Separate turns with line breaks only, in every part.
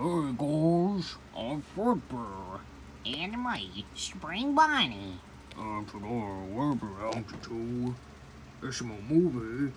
Hey guys, I'm Fredbear.
And my Spring Bonnie.
And today we're going to it's a movie,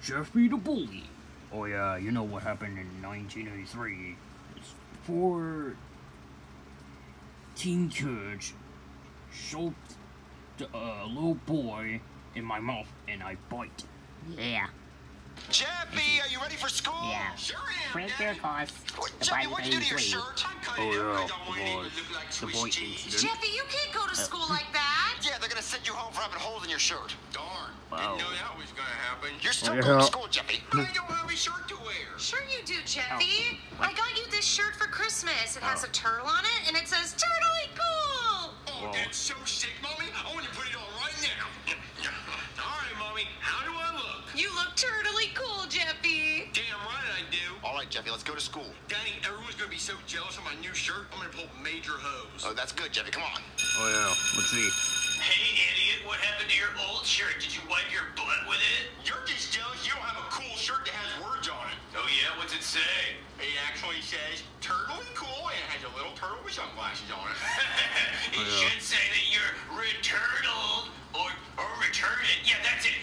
Jeffy the Bully. Oh yeah, you know what happened in 1983. It's four teen kids shoved a uh, little boy in my mouth and I bite.
Yeah,
Jeffy, are you ready for school?
yeah.
Sure
Break their cars.
What,
The
Jeffy, what'd you do to your shirt? I'm
Oh
cutting it
yeah,
because I want it to
was
look like
the
Swiss
boy incident.
Jeffy, you can't go to uh, school like that.
Yeah, they're gonna send you home for having holes in your shirt.
Darn.
Wow.
Didn't know that was gonna happen.
You're still
yeah.
going to school, Jeffy.
But I don't have a shirt to wear.
Sure you do, oh, Jeffy. I got you this shirt for Christmas. It has
Oh.
a turtle on it, and it says "Turtly Cool."
Oh, that's so sick, Mommy. I want to put it on right,
Jeffy,
let's go to school.
Danny, everyone's gonna be so jealous of my new shirt. I'm gonna pull major hose.
Oh, that's good, Jeffy. Come on.
Oh yeah, let's see.
Hey, idiot, what happened to your old shirt? Did you wipe your butt with it?
You're just jealous you don't have a cool shirt that has words on it.
Oh, yeah? What's it say?
It actually says turtle and cool and it has a little turtle with sunglasses on it.
it oh, should say that you're returned or, or retarded. Yeah, that's it.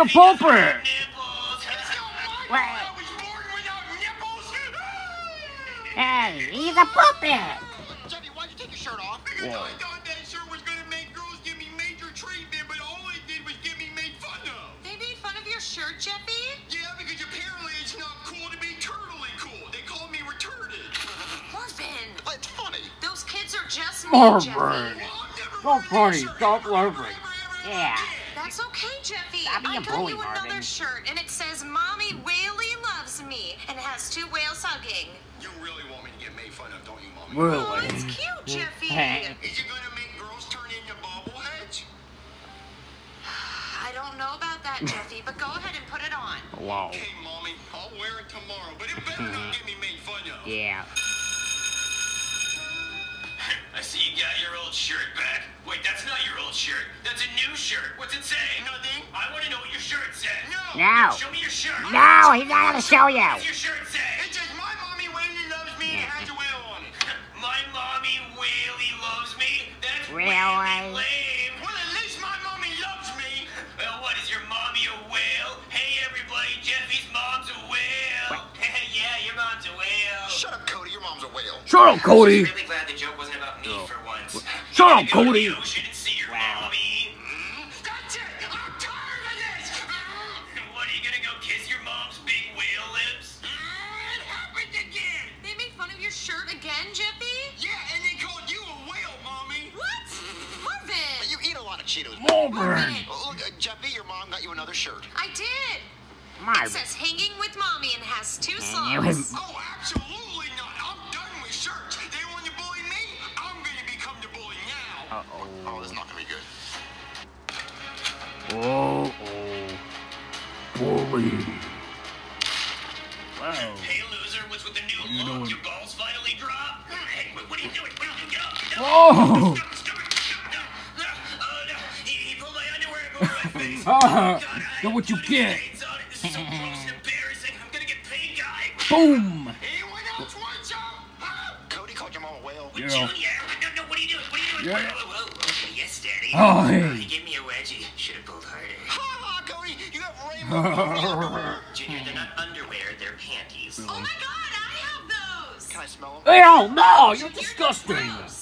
A Jeffy
puppet.
have Nipples.
It's not my
What?
fault I was born without nipples.
Hey, he's a puppet.
Jeffy, why'd you take your shirt off?
Because
Whoa.
I thought that shirt was gonna make girls give me major treatment, but all it did was get me made fun of.
They made fun of your shirt, Jeffy.
Yeah, because apparently it's not cool to be turtly cool. They called me retarded.
Marvin,
It's funny.
those kids are just mean,
Marvin.
Jeffy.
Well, I'm never
Stop
wearing that
funny,
shirt
stop
ever, ever,
laughing.
Yeah.
Again.
That's okay, Jeffy.
Stop being
I
a
got
bully,
you another
Marvin.
shirt, and it says "Mommy Whaley loves me," and it has two whales hugging.
You really want me to get made fun of, don't you, Mommy?
Oh, it's cute, Jeffy.
Hey.
Is it gonna make girls turn into bobbleheads?
I don't know about that, Jeffy, but go ahead and put it on.
Wow.
Okay, Mommy, I'll wear it tomorrow, but it better not mm-hmm. get me made fun of.
Yeah.
I see you got your old shirt back. Wait, that's not your old shirt. That's a new shirt. What's it say?
Nothing.
I want to know what your shirt said.
No.
No.
Show me your shirt.
No, he's not gonna show you.
What does your shirt say?
It says my mommy Whaley loves me and has a whale on it.
My mommy Whaley loves me. That's
Really?
really lame.
Well, at least my mommy loves me.
Well, uh, what is your mommy a whale? Hey, everybody, Jeffy's mom's a whale. yeah, your mom's a whale.
Shut up, Cody. Your mom's a whale.
Shut up, Cody. Shut
I'm
up,
go to
Cody.
the ocean and see your
Wow.
mommy.
That's it. I'm tired of this.
What are you gonna go kiss your mom's big whale lips? Hmm?
It happened again.
They made fun of your shirt again, Jeffy?
Yeah, and they called you a whale, mommy.
What? Marvin!
You eat a lot of Cheetos.
Marvin.
Oh, look, uh, Jeffy, your mom got you another shirt.
I did. It
Marvin.
says hanging with mommy and has two
it
songs.
Oh, absolutely now.
Uh-oh.
Oh, this is not gonna be good.
Oh, oh. Bully. Wow.
Hey, loser, what's with the new
you
look?
doing?
Your balls finally dropped? Hey, what, what are you doing? What are you doing? Get up, get up.
Oh!
Stop, stop, stop, no, no, oh, no. He, he pulled my underwear over my face.
Ah,
God, I
what you get.
it. This is so gross and embarrassing. I'm gonna get pink eye.
Boom. Oh, hey.
He gave me a wedgie. Should have pulled harder.
Ha ha, Cody, you have rainbow.
Junior, they're not underwear, they're panties.
Oh my god, I have those!
Can I smell them?
Ew, no, you're disgusting.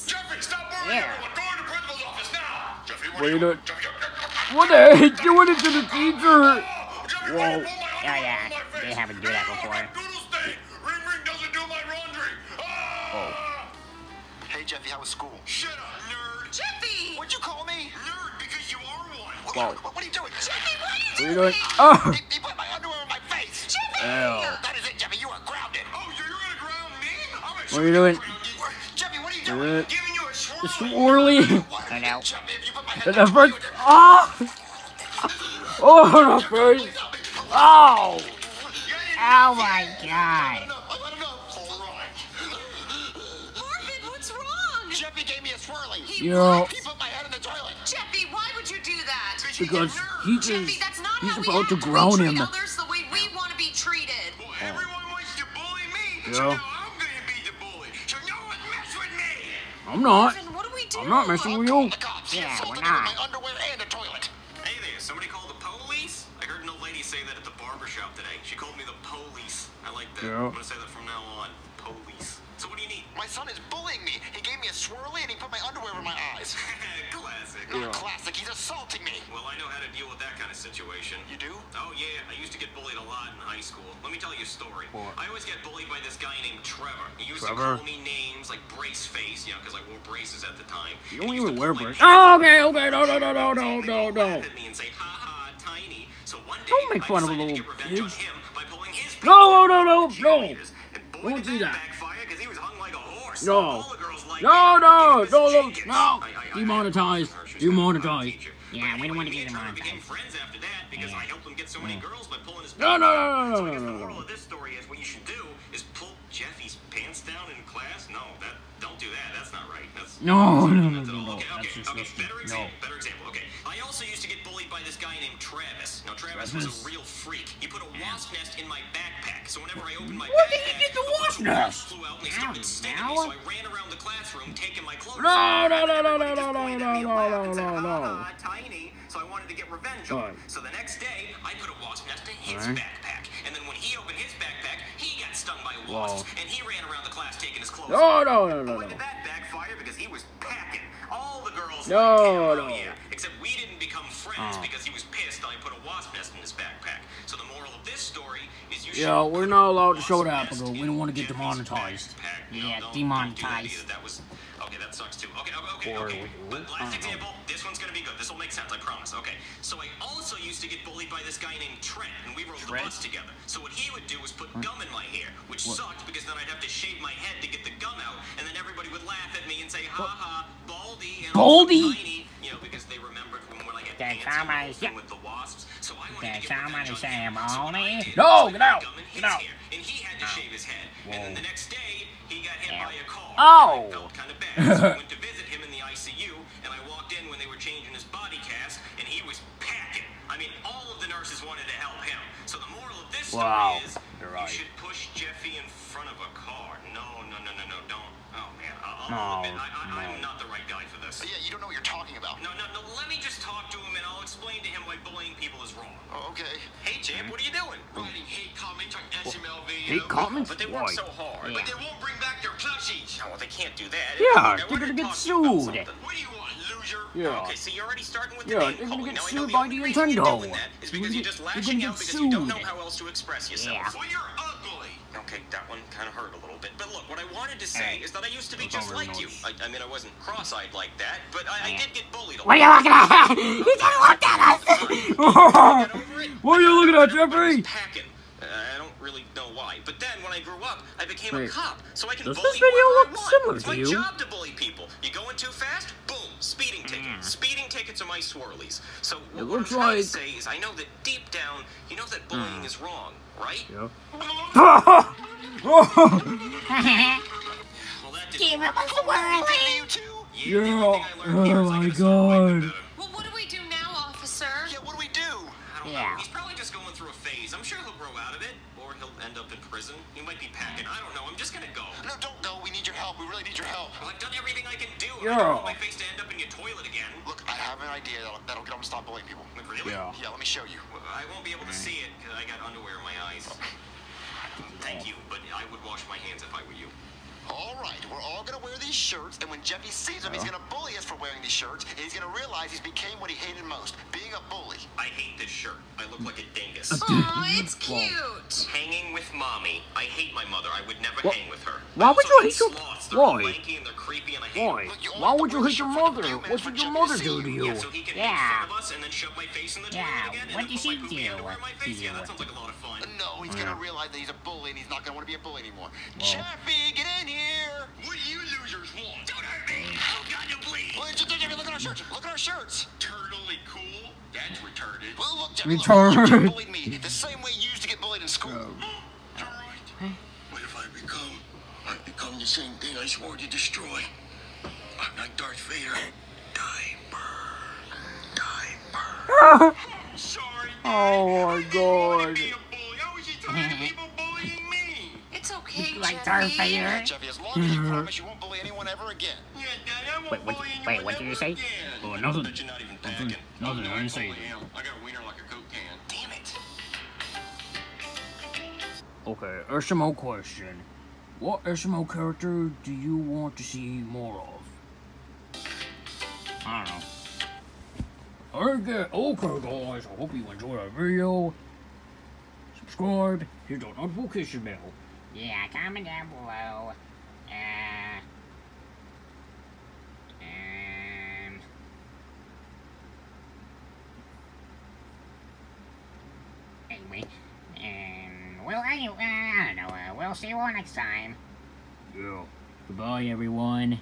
Jeffrey, stop worrying
Yeah.
everyone. Go to principal's office now. Jeffrey, what
What
are
are
you
you
doing?
doing?
Jeffrey, Jeffrey,
What the heck? Doing it to the teacher.
Oh, Jeffrey, why
Whoa.
you pull my
Yeah, yeah,
on my face?
they haven't do that
Oh,
before.
my doodle stain. Ring Ring doesn't do my laundry. Ah!
Hey, Jeffy, how was school?
Shut up, nerd.
Jeffy!
What'd you call me?
Whoa.
What are you doing?
Jimmy, what are you doing?
Oh!
He, he put my underwear on my face.
Jimmy!
Ew.
That is it, Jimmy. You are grounded.
Oh, you're gonna ground me? I'm gonna
what are you doing?
Jimmy, what are you doing?
Giving you a
swirly.
I know.
The first. Oh! Oh, the first. Oh!
Oh my
oh, god. Morphin, what's wrong?
Jeffy gave me a swirly. Yo.
Because he
Jeffy, that's not
he's
how
about
we
to ground him.
others the way we want to be treated.
Well, oh. everyone wants to bully me,
Yeah.
so now I'm gonna be the bully. So no one mess with me.
I'm not.
Evan, what do we do?
I'm not messing with you.
cops. He
Yeah,
assaulted
we're not.
my underwear and a toilet.
Hey there, somebody called the police? I heard an old lady say that at the barber shop today. She called me the police. I like that.
Yeah.
My son is bullying me. He gave me a swirly and he put my underwear over my eyes.
Classic.
Not classic. He's assaulting me.
Well, I know how to deal with that kind of situation.
You do?
Oh yeah, I used to get bullied a lot in high school. Let me tell you a story.
What?
I always get bullied by this guy named Trevor. He used
Trevor?
to call me names like brace face, you know, because I wore braces at the time.
You don't even wear braces. Oh, okay, okay, no, no, no, no, no, no, no.
laugh at me and say, "Ha ha, tiny." So one day,
Don't make fun of a little
get
kid.
him by pulling his
No, no, no, no,
pants
no.
down. And boy,
Don't do that.
Like.
No.
All the girls liked
No, no, no, no, no.
I- I- I-
Demonetized. Demonetized.
Yeah, we don't wanna
anyway, me
get
and Trevor became
demonetized.
friends after that because I helped him get so many girls by pulling his
No,
pants
no,
down.
no, no,
So I
no,
guess
no,
the
no,
moral
no.
of this story is what you should do is pull Jeffy's pants down in class. No, that don't do that. That's not right. That's
No, no, no,
that's
no,
at Okay,
That's
okay,
just
okay. Better
No.
example. Better example. Okay. I also used to get bullied by this guy named Travis. Now Travis was a real freak. He put a wasp nest in my backpack. So whenever I opened my
Where
backpack,
did he get the wasp nest?
flew out and they started stinging me. So I ran around the classroom taking my clothes.
No,
off,
no, no, no, no, no, no,
at me and
no, no,
said,
no, no.
ha, tiny. So I wanted to get revenge on him. So the next day, I put a wasp nest in his
Right.
backpack. And then when he opened his backpack, he got stung by
Whoa.
wasps. And he ran around the class taking his clothes
No,
off.
no, no, no,
Boy,
no.
All
No.
Oh,
no.
yeah. Except we didn't become friends
Oh.
because he was pissed that I put a wasp nest in his backpack. So the moral of this story is you
Yeah,
should
we're not allowed to show
wasp
that
nest
we don't wanna get demonetized.
backpack. No,
Yeah,
don't- don't that
demonetized.
That was okay. That sucks too. Okay, okay, okay.
Or
okay.
we-
But last
uh-oh.
example, this one's gonna be good. This will make sense. I promise. Okay. So I also used to get bullied by this guy named Trent, and we rode
Trent?
the bus together. So what he would do was put gum in my hair, which sucked because then I'd have to shave my head to get the gum out, and then everybody would laugh at me and say, "Ha ha, baldy." And
Baldy?
Tiny, you know, because they remembered when, when I had
That's
ants
how I
the with the wasps. So I wanted to get
how
revenge
I
on
say.
So what I
baldy.
did
No, get out,
gum in
get out.
hair, and he had to shave his head. And then the next day, he got hit by a car.
Oh.
I felt kind of bad, so I went to were changing his body cast, and he was packing. I mean, all of the nurses wanted to help him. So the moral of this story
Wow.
is,
You're
you should push Jeffy in front of a car. No, no, no, no, no, don't. Oh man, I, I'll
No,
admit, I, I, I'm not the right guy for this.
Yeah, you don't know what you're talking about.
No, no, no. Let me just talk to him, and I'll explain to him why bullying people is wrong.
Oh, okay.
Hey, champ, what are you doing?
Writing hate comments on SML videos.
Hate comments?
But they work so hard.
But they won't bring back their plushies.
No, well, they can't do that.
Yeah,
Look, I
they're gonna get
talk to you about
sued. Yeah.
Okay, so you're already starting with the
Yeah,
name
they're gonna
calling.
get
Now, I
sued
know the
by
only
the
reason you're
Nintendo.
doing that is because
gonna
you're just lashing
gonna
out
get
because you don't know how else to express yourself.
Yeah.
Well, you're ugly.
Okay, that one kind of hurt a little bit. But look, what I wanted to say
Hey.
is that I used to be just like you. I, I mean, I wasn't cross-eyed like that, but I, I did get bullied a lot.
What are you looking at? he just looked at us.
Get over it.
What are you looking at, Jeffrey?
Packing. Uh, I don't really know why. But then when I grew up, I became a cop, so I can
Does
bully
this video look
want.
similar
it's
to
my
you?
job to bully people. You going too fast? Boom, speeding tickets are my swirlies. So what, what I'm
looks
trying
like-
to say is, I know that deep down, you know that bullying mm. is wrong, right?
Yeah.
Well,
Give him a swirly.
You?
Yeah,
Yeah.
the only thing I learned here
Oh
is
my
gotta start writing
God.
Well, what do we do now, officer?
Yeah, what do we do?
I don't
Yeah.
know. He's probably just going through a phase. I'm sure he'll grow out of it, or he'll end up in prison. You might be packing. I don't know. I'm just gonna go.
No, don't go. We need your help. We really need your help.
Well, I've done everything I can do. I don't want my face to end up in your toilet again.
Look, I have an idea that'll, that'll get him to stop bullying people.
Really?
Yeah.
Yeah, let me show you.
I won't be able to see it because I got underwear in my eyes. Thank you, but I would wash my hands if I were you.
All right, we're all gonna wear these shirts, and when Jeffy sees them, he's gonna bully us for wearing these shirts, and he's gonna realize he's became what he hated most, being a bully.
I hate this shirt. I look like a dingus.
Aw, it's cute.
Hanging with mommy. I hate my mother. I would never
Wha-
hang with her.
Why would you hate your-
sloths. They're
why?
lanky and they're creepy and I hate
Why?
them.
Look, you only
Why would you
wear
hate your
shirt for a
mother? What
minutes
did your mother do to
you.
you?
Yeah, so he can
Yeah.
make fun of us and then shove my face in the toilet
Yeah,
again and
what
then
does
put my
he
poopy
do
my face. Yeah, that sounds like a lot of fun.
No, he's gonna realize that he's a bully and he's not gonna want to be a bully anymore.
Well.
Jeffy, get in here!
What do you losers want?
Don't hurt me! Oh, God, you bleed!
Well, Jeffy, Jeffy, look at our shirts. Look at our shirts.
Turtly cool? That's retarded.
Well, look, Jeffy, look,
Retard.
you bullied me the same way you used to get bullied in school. Oh.
Oh, Alright. What if I become? I become the same thing I swore to destroy. I'm not like Darth Vader. Diaper. Diaper. Sorry, Daddy.
Oh my
I didn't want to
God.
be a bully. I was just tired of people bullying me.
It's okay,
Like
Jeffy.
Darth Vader.
Jeffy, as long as you promise you won't bully anyone ever again.
Yeah, Daddy, I won't
Wait, what-
bully anyone
wait, what did you say?
again.
Oh, nothing.
Bet you're not even
Nothing.
packing.
Nothing, I didn't say
Only
anything.
I got a wiener like a Coke can. Damn it.
Okay, SML question. What SML character do you want to see more of? I don't know. Okay, okay guys, I hope you enjoyed our video. Subscribe, hit the notification bell.
Yeah, comment down below. Anyway, um, well, I, I don't know. Uh, we'll see you all next time.
Yeah. Goodbye everyone.